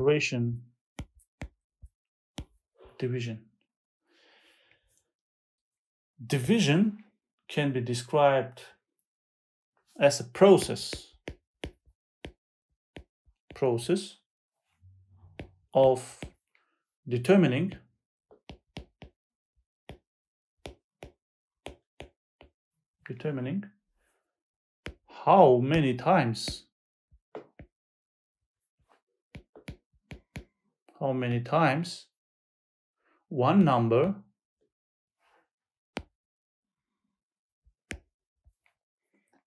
operation division. Division can be described as a process process of determining determining how many times how many times one number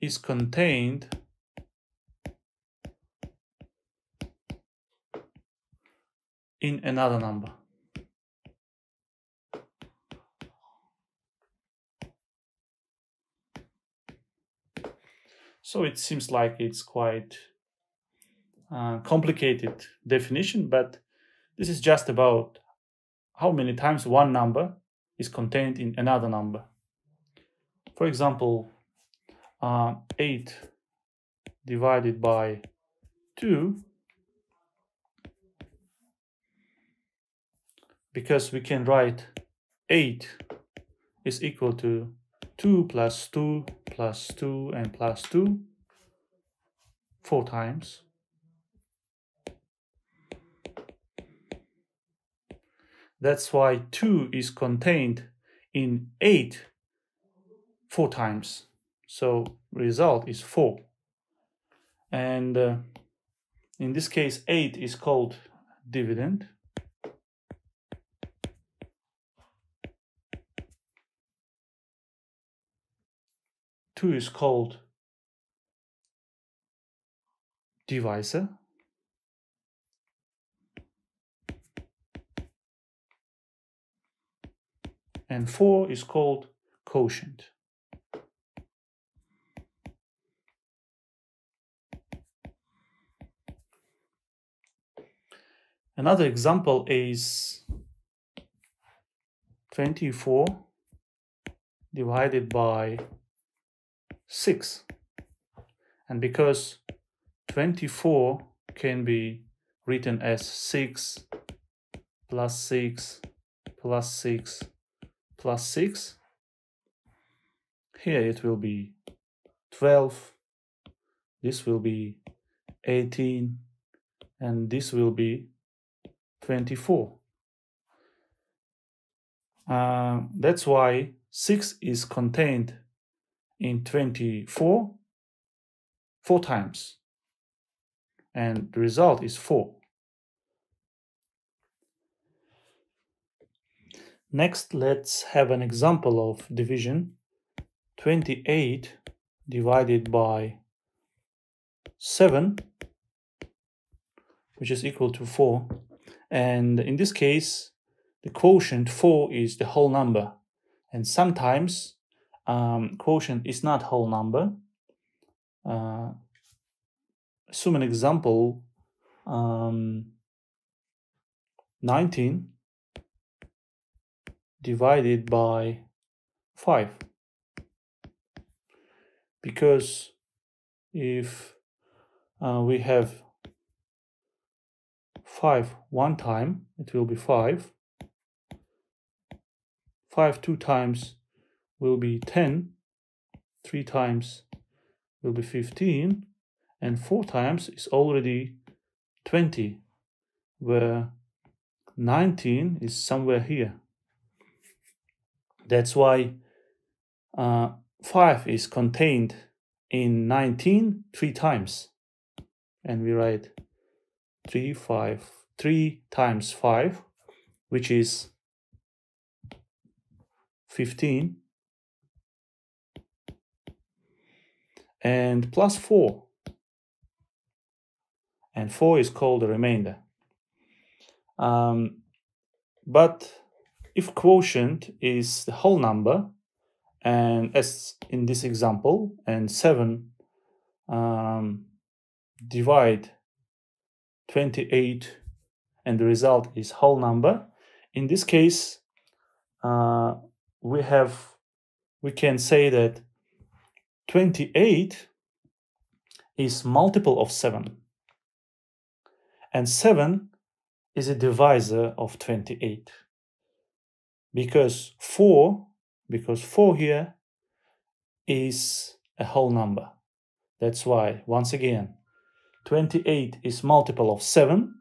is contained in another number. So it seems like it's quite uh, complicated definition, but this is just about how many times one number is contained in another number. For example, uh, 8 divided by 2 because we can write 8 is equal to 2 plus 2 plus 2 and plus 2 four times. That's why 2 is contained in 8 four times. So result is 4. And uh, in this case, 8 is called dividend. 2 is called divisor. And 4 is called quotient. Another example is 24 divided by 6. And because 24 can be written as 6 plus 6 plus 6 plus 6, here it will be 12, this will be 18, and this will be 24. Uh, that's why 6 is contained in 24 four times and the result is 4. Next, let's have an example of division. 28 divided by 7, which is equal to 4. And in this case, the quotient 4 is the whole number. And sometimes um, quotient is not whole number. Uh, assume an example um, 19 divided by 5 because if uh, we have 5 one time it will be 5 5 two times will be 10, 3 times will be 15, and 4 times is already 20, where 19 is somewhere here. That's why uh, 5 is contained in 19 three times. And we write 3, 5, 3 times 5, which is 15 and plus 4. And 4 is called the remainder. Um, but if quotient is the whole number, and as in this example, and 7 um, divide 28 and the result is whole number, in this case, uh, we have we can say that 28 is multiple of 7. And 7 is a divisor of 28 because 4 because 4 here is a whole number. That's why once again 28 is multiple of 7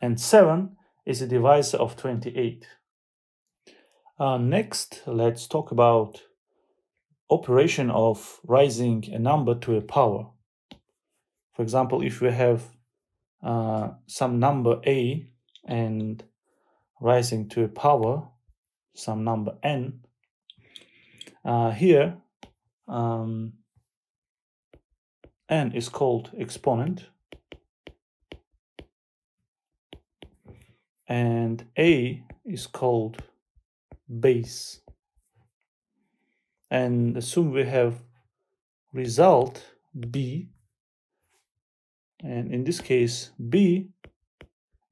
and 7 is a divisor of 28 uh, next let's talk about operation of raising a number to a power. For example if we have uh, some number a and rising to a power some number n. Uh, here, um, n is called exponent, and a is called base. And assume we have result b, and in this case, b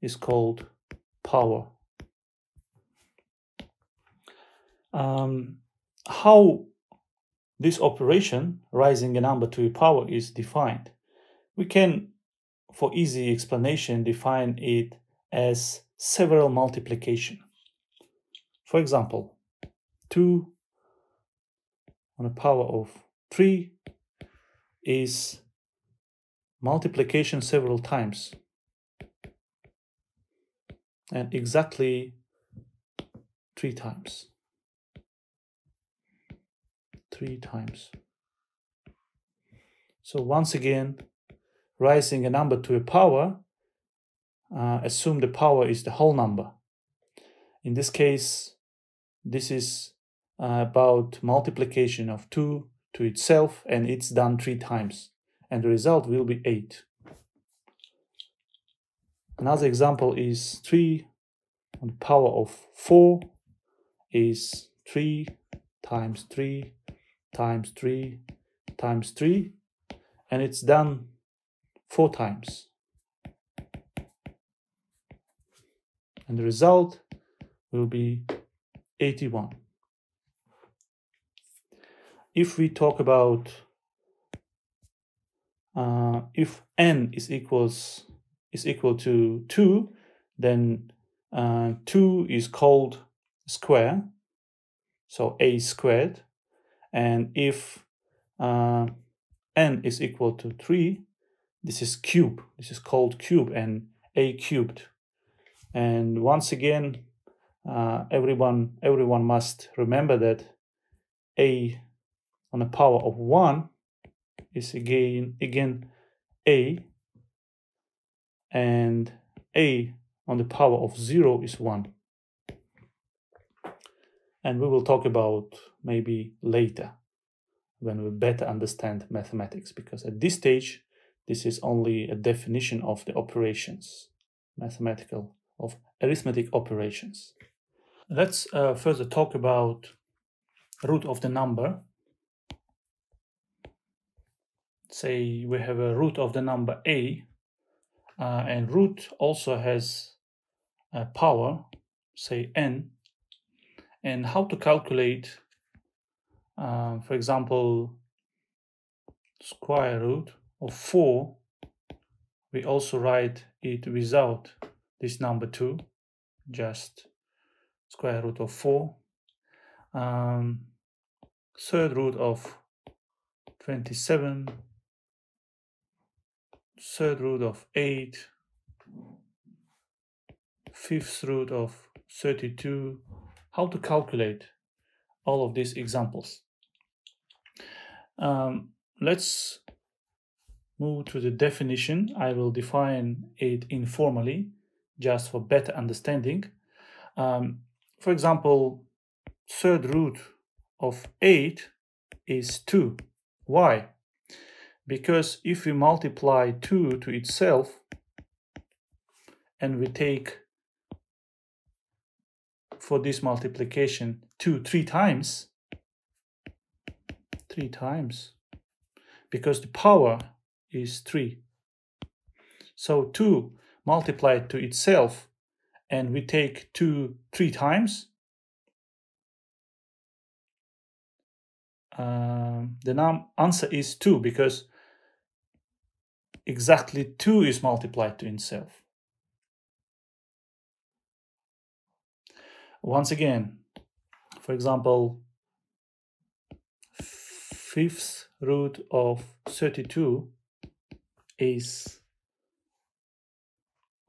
is called power. Um, how this operation, raising a number to a power, is defined. We can, for easy explanation, define it as several multiplication. For example, 2 on a power of 3 is multiplication several times and exactly three times. Three times. So once again, raising a number to a power, uh, assume the power is the whole number. In this case, this is uh, about multiplication of 2 to itself and it's done three times and the result will be 8. Another example is 3 on the power of 4 is 3 times 3 times 3 times 3 and it's done 4 times. And the result will be 81. If we talk about uh, if n is equals is equal to 2, then uh, 2 is called square, so a squared. And if uh, n is equal to 3, this is cube. This is called cube and a cubed. And once again, uh, everyone everyone must remember that a on the power of 1 is again again a and a on the power of 0 is 1. And we will talk about maybe later when we better understand mathematics because at this stage this is only a definition of the operations, mathematical, of arithmetic operations. Let's uh, further talk about root of the number. Say we have a root of the number a uh, and root also has a power, say n, and how to calculate, uh, for example, square root of 4, we also write it without this number 2, just square root of 4. Um, third root of 27 third root of 8, fifth root of 32, how to calculate all of these examples. Um, let's move to the definition. I will define it informally just for better understanding. Um, for example, third root of 8 is 2. Why? because if we multiply 2 to itself and we take for this multiplication 2 three times, three times, because the power is 3. So 2 multiplied to itself and we take 2 three times, uh, the answer is 2 because exactly 2 is multiplied to itself. Once again, for example, fifth root of 32 is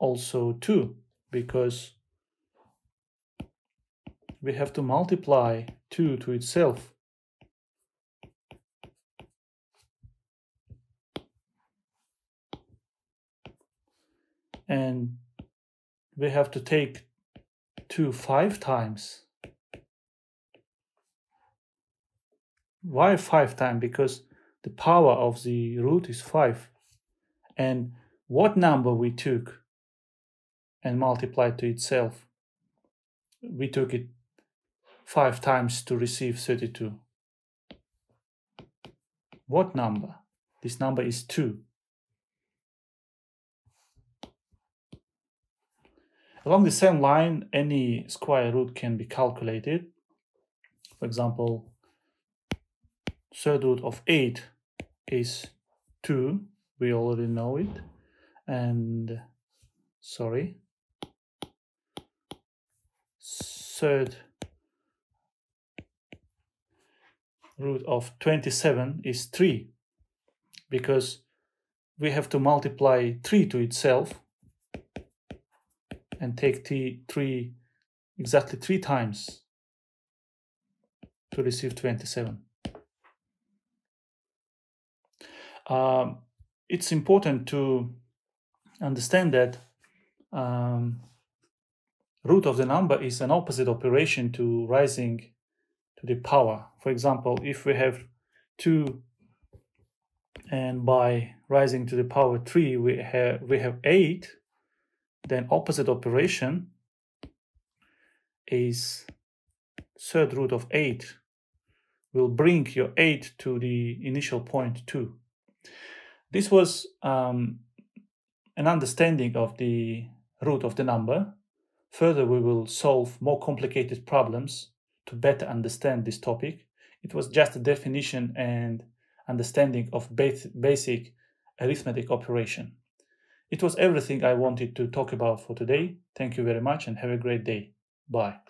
also 2 because we have to multiply 2 to itself. And we have to take 2 5 times. Why 5 times? Because the power of the root is 5. And what number we took and multiplied to itself? We took it 5 times to receive 32. What number? This number is 2. Along the same line, any square root can be calculated. For example, third root of 8 is 2. We already know it. And, sorry, third root of 27 is 3 because we have to multiply 3 to itself and take t 3 exactly 3 times to receive 27. Um, it's important to understand that um, root of the number is an opposite operation to rising to the power. For example, if we have 2 and by rising to the power 3 we have we have 8 then opposite operation is third root of 8 will bring your 8 to the initial point 2. This was um, an understanding of the root of the number. Further, we will solve more complicated problems to better understand this topic. It was just a definition and understanding of basic arithmetic operation. It was everything I wanted to talk about for today. Thank you very much and have a great day. Bye.